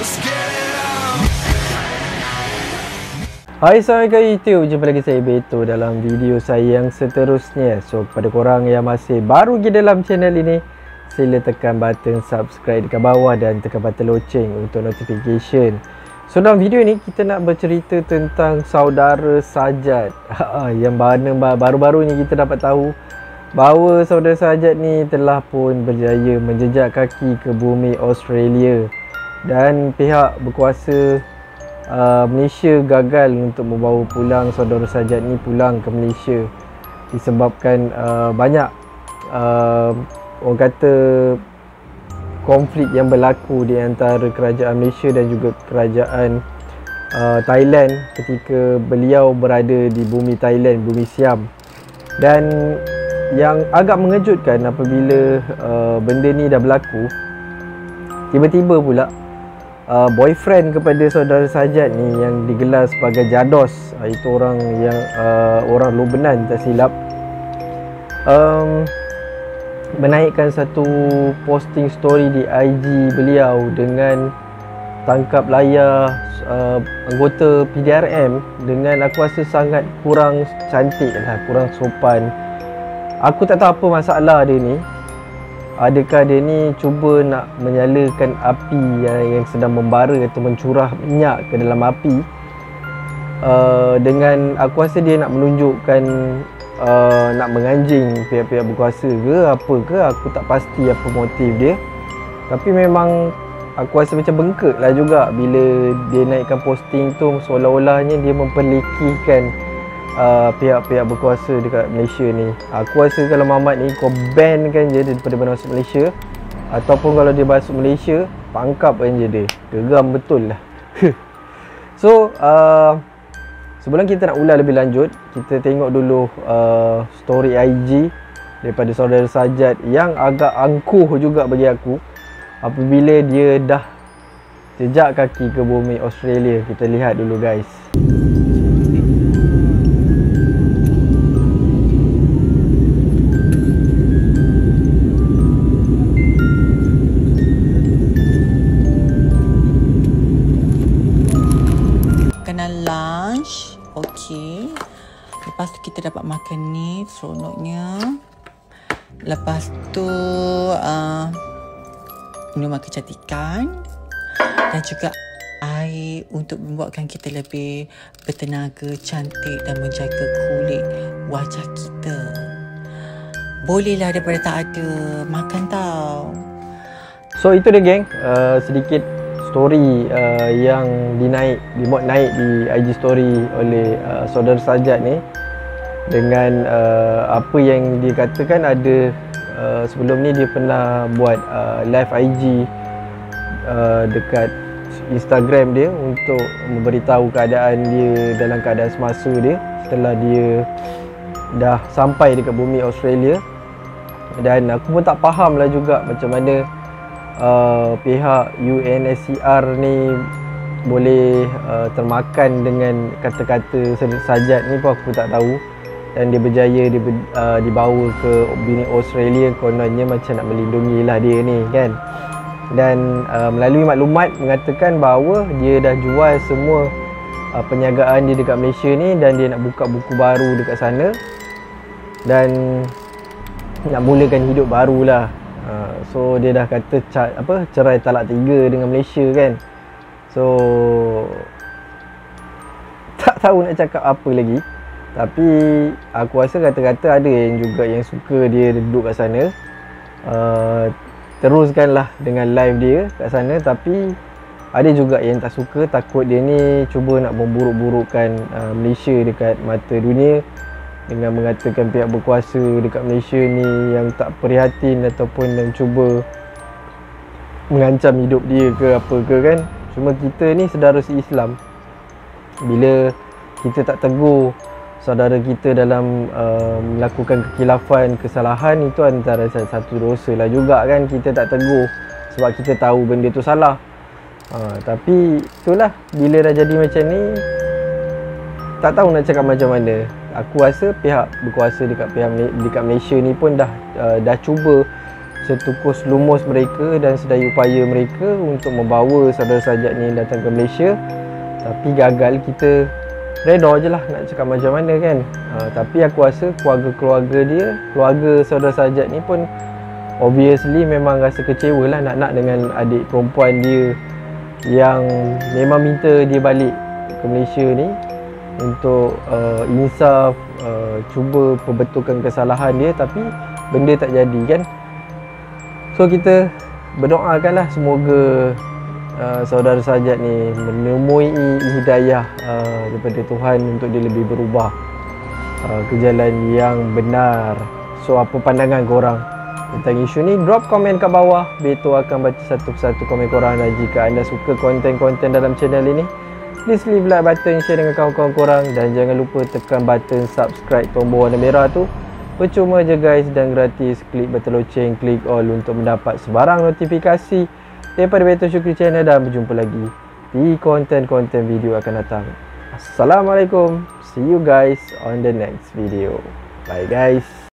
Hai Assalamualaikum. YouTube, jumpa lagi saya Beto dalam video saya yang seterusnya. So kepada korang yang masih baru pergi dalam channel ini Sila tekan button subscribe dekat bawah dan tekan button loceng untuk notification. So dalam video ni kita nak bercerita tentang saudara Sajat Yang mana baru-baru ni kita dapat tahu Bahawa saudara Sajat ni telah pun berjaya menjejak kaki ke bumi Australia Dan pihak berkuasa uh, Malaysia gagal untuk membawa pulang saudara Sajat ni pulang ke Malaysia disebabkan uh, banyak uh, orang kata konflik yang berlaku di antara kerajaan Malaysia dan juga kerajaan uh, Thailand ketika beliau berada di bumi Thailand, bumi Siam. Dan yang agak mengejutkan apabila uh, benda ni dah berlaku tiba-tiba pula uh, boyfriend kepada saudara Sajat ni yang digelar sebagai Jados. Uh, itu orang yang uh, orang Lubnan tak silap um, menaikkan satu posting story di IG beliau dengan tangkap layar uh, anggota PDRM dengan aku rasa sangat kurang cantik lah, kurang sopan. Aku tak tahu apa masalah dia ni adakah dia ni cuba nak menyalakan api yang, yang sedang membara atau mencurah minyak ke dalam api? Uh, dengan aku rasa dia nak menunjukkan uh, nak menganjing pihak-pihak berkuasa ke apa ke aku tak pasti apa motif dia. Tapi memang aku rasa macam bengkak lah juga bila dia naikkan posting tu seolah-olahnya dia memperlekihkan uh, pihak-pihak berkuasa dekat Malaysia ni. Aku rasa kalau Mamat ni kau ban kan je daripada masuk Malaysia. Ataupun kalau dia masuk Malaysia Pangkap kan je dia. Geram betul lah. So uh, Sebelum kita nak ular lebih lanjut Kita tengok dulu uh, story IG Daripada saudara Sajat Yang agak angkuh juga bagi aku Apabila dia dah Jejak kaki ke bumi Australia. Kita lihat dulu guys kita dapat makan ni seronoknya. Lepas tu uh, minuman kecantikan dan juga air untuk membuatkan kita lebih bertenaga cantik dan menjaga kulit wajah kita. Bolehlah daripada tak ada makan tau. So itu dia geng. Uh, sedikit story uh, yang dinaik dibuat naik di IG story oleh uh, saudara Sajat ni dengan uh, apa yang dia katakan ada uh, sebelum ni dia pernah buat uh, live IG uh, dekat Instagram dia untuk memberitahu keadaan dia dalam keadaan semasa dia setelah dia dah sampai dekat bumi Australia. Dan aku pun tak faham lah juga macam mana uh, pihak UNSCR ni boleh uh, termakan dengan kata-kata sajat ni pun aku tak tahu dan dia berjaya dia uh, dibawa ke bini Australia. Kononnya macam nak melindungi lah dia ni kan? Dan uh, melalui maklumat mengatakan bahawa dia dah jual semua uh, penyagaan dia dekat Malaysia ni dan dia nak buka buku baru dekat sana. Dan nak mulakan hidup baru lah. Uh, so dia dah kata cat, apa cerai talak tiga dengan Malaysia kan? So tak tahu nak cakap apa lagi tapi aku rasa kata-kata ada yang juga yang suka dia duduk kat sana. Uh, teruskanlah dengan live dia kat sana. Tapi ada juga yang tak suka takut dia ni cuba nak memburuk-burukkan uh, Malaysia dekat mata dunia dengan mengatakan pihak berkuasa dekat Malaysia ni yang tak prihatin ataupun yang cuba mengancam hidup dia ke apa ke kan. Cuma kita ni saudara si Islam. Bila kita tak tegur saudara kita dalam uh, melakukan kekilafan kesalahan itu antara satu dosa lah juga kan kita tak tegur sebab kita tahu benda tu salah. Uh, tapi itulah bila dah jadi macam ni tak tahu nak cakap macam mana. Aku rasa pihak berkuasa dekat pihak dekat Malaysia ni pun dah uh, dah cuba setukus lumus mereka dan sedaya upaya mereka untuk membawa saudara sajak ni datang ke Malaysia. Tapi gagal kita reda je lah nak cakap macam mana kan. Uh, tapi aku rasa keluarga-keluarga dia keluarga saudara sajak ni pun obviously memang rasa kecewa lah nak-nak dengan adik perempuan dia yang memang minta dia balik ke Malaysia ni untuk uh, insaf uh, cuba perbetulkan kesalahan dia. Tapi benda tak jadi kan. So kita berdoakanlah semoga uh, saudara sajat ni menemui hidayah uh, daripada Tuhan untuk dia lebih berubah uh, ke jalan yang benar. So apa pandangan korang tentang isu ni? Drop komen kat bawah. Beto akan baca satu persatu komen korang dan jika anda suka konten-konten dalam channel ini please leave like button share dengan kawan-kawan korang. Dan jangan lupa tekan button subscribe tombol warna merah tu. Percuma je guys dan gratis klik button loceng klik all untuk mendapat sebarang notifikasi daripada Beto Syukri channel dan berjumpa lagi di konten-konten video akan datang. Assalamualaikum. See you guys on the next video. Bye guys